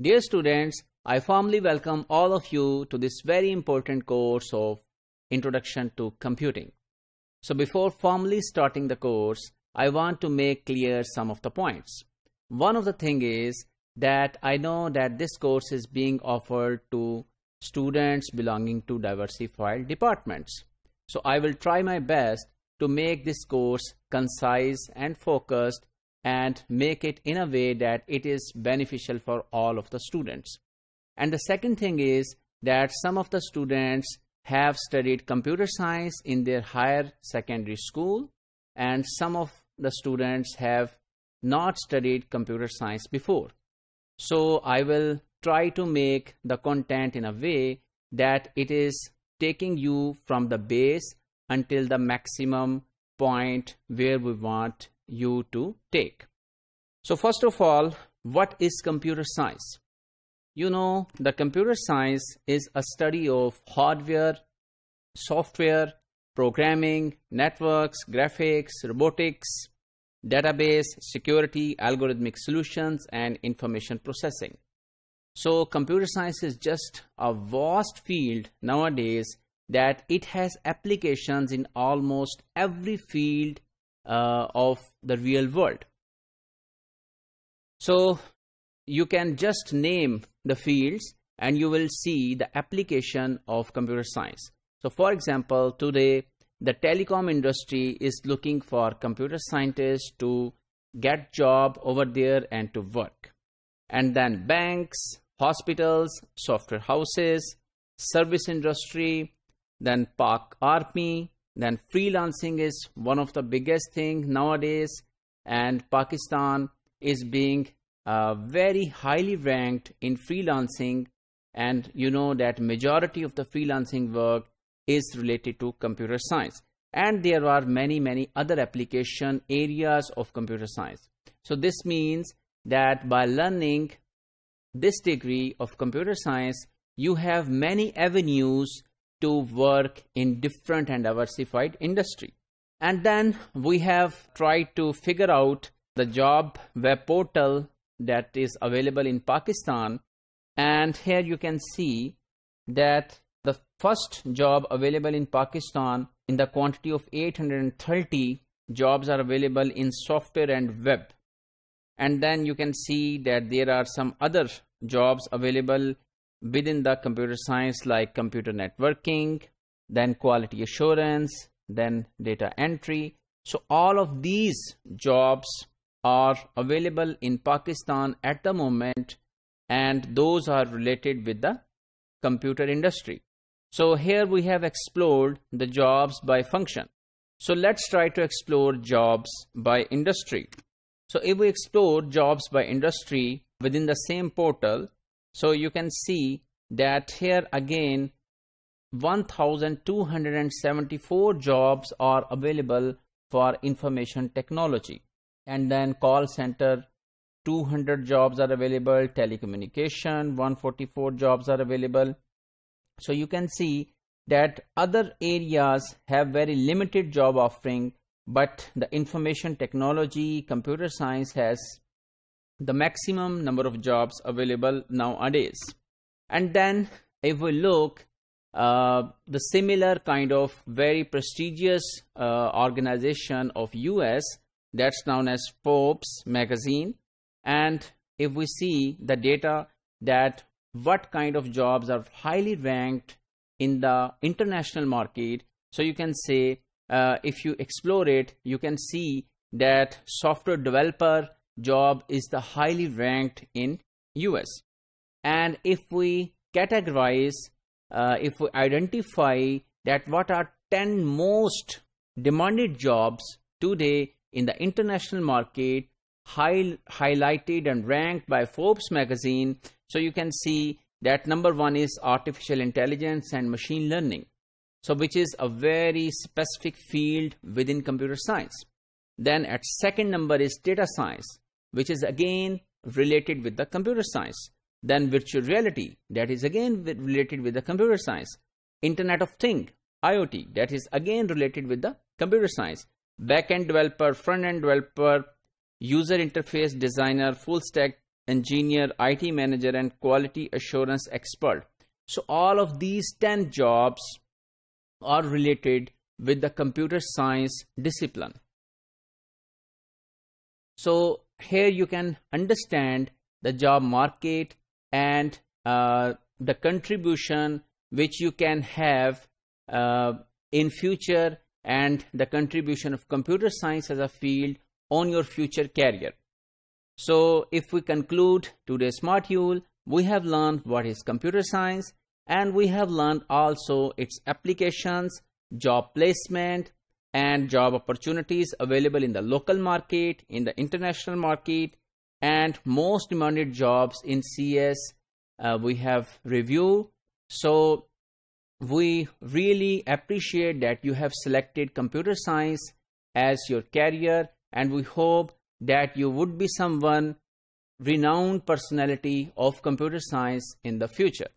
Dear students, I formally welcome all of you to this very important course of Introduction to Computing. So before formally starting the course, I want to make clear some of the points. One of the thing is that I know that this course is being offered to students belonging to diversified departments. So I will try my best to make this course concise and focused and make it in a way that it is beneficial for all of the students. And the second thing is that some of the students have studied computer science in their higher secondary school and some of the students have not studied computer science before. So I will try to make the content in a way that it is taking you from the base until the maximum point where we want you to take. So first of all, what is computer science? You know, the computer science is a study of hardware, software, programming, networks, graphics, robotics, database, security, algorithmic solutions, and information processing. So computer science is just a vast field nowadays that it has applications in almost every field uh, of the real world. So you can just name the fields and you will see the application of computer science. So for example, today the telecom industry is looking for computer scientists to get job over there and to work. And then banks, hospitals, software houses, service industry, then Pak Army, then freelancing is one of the biggest thing nowadays and Pakistan is being uh, very highly ranked in freelancing. And you know that majority of the freelancing work is related to computer science. And there are many many other application areas of computer science. So this means that by learning this degree of computer science you have many avenues to work in different and diversified industry. And then we have tried to figure out the job web portal that is available in Pakistan. And here you can see that the first job available in Pakistan in the quantity of 830 jobs are available in software and web. And then you can see that there are some other jobs available within the computer science like computer networking then quality assurance then data entry so all of these jobs are available in Pakistan at the moment and those are related with the computer industry. So here we have explored the jobs by function. So let's try to explore jobs by industry. So if we explore jobs by industry within the same portal, so you can see that here again 1274 jobs are available for information technology. And then call center 200 jobs are available. Telecommunication 144 jobs are available. So you can see that other areas have very limited job offering but the information technology computer science has the maximum number of jobs available nowadays. And then if we look uh, the similar kind of very prestigious uh, organization of US that's known as Forbes magazine. And if we see the data that what kind of jobs are highly ranked in the international market so you can say uh, if you explore it you can see that software developer job is the highly ranked in US and if we categorize uh, if we identify that what are 10 most demanded jobs today in the international market high, highlighted and ranked by Forbes magazine. So you can see that number one is artificial intelligence and machine learning. So which is a very specific field within computer science. Then at second number is data science, which is again related with the computer science. Then virtual reality, that is again related with the computer science. Internet of Thing, IoT, that is again related with the computer science backend developer, front-end developer, user interface designer, full stack engineer, IT manager, and quality assurance expert. So all of these 10 jobs are related with the computer science discipline. So here you can understand the job market and uh, the contribution which you can have uh, in future and the contribution of computer science as a field on your future career. So if we conclude today's module, we have learned what is computer science and we have learned also its applications, job placement and job opportunities available in the local market, in the international market and most demanded jobs in CS uh, we have reviewed. So we really appreciate that you have selected computer science as your career and we hope that you would be someone renowned personality of computer science in the future.